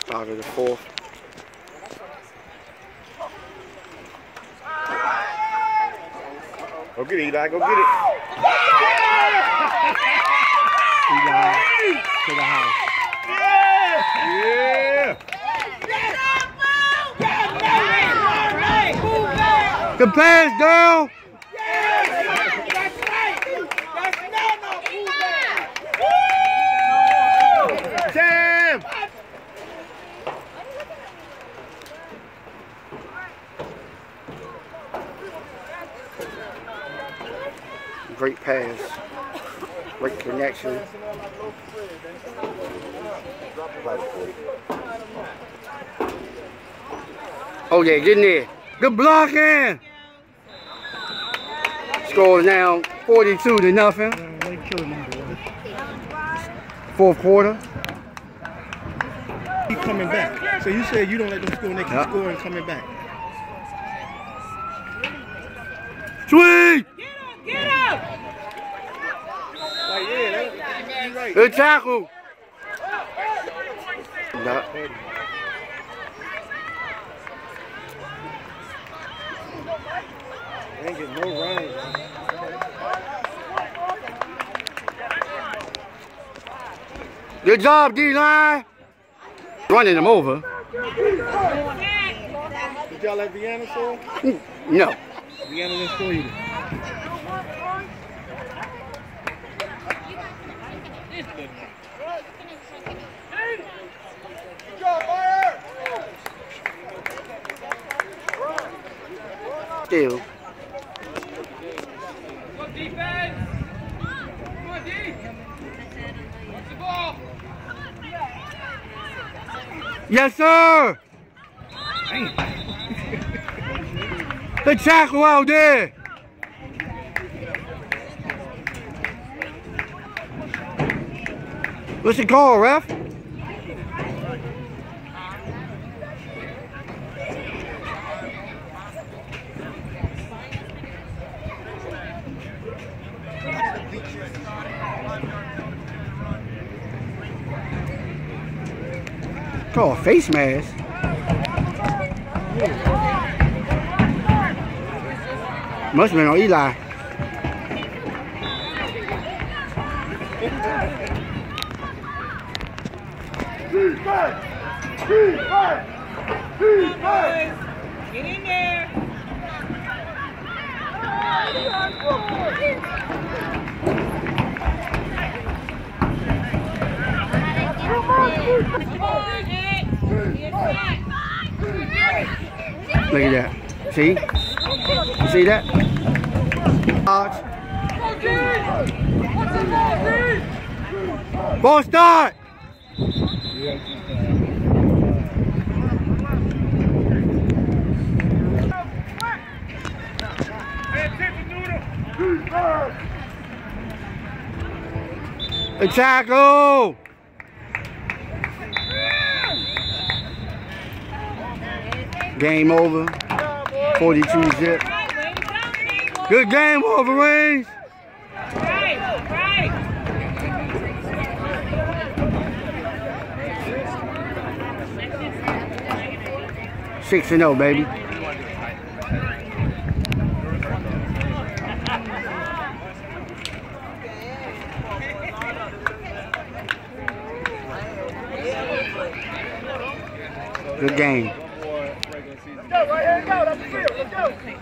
Start of the fourth. Go get it, Eli. Go get it. Eli to the house. Yeah! Yeah. Good pass, girl. Great pass. Great connection. Oh yeah, get in there. Good blocking. Score now 42 to nothing. Fourth quarter. Keep coming back. So you said you don't let them score, and they keep Yeah. scoring coming back. Sweet. Like, yeah, that, you right. Good tackle. No. Ain't getting no runs. Good job, D-line. Running them over. Did y'all let Vienna score? No. Vienna didn't score either. Still. Go defense! Come on, D! Watch the ball! Yes, sir. Good tackle out there. What's the call, ref? Call a face mask. Must have been on Eli. Get in there! Come on, Nick! Get back! Look at that. See? You see that? Dodge. Ball start. The tackle. Game over. 42 zip. Good game, Wolverines. Right, right! Six and zero, baby. Good game. Go, right here, go. That's the field. Let's go.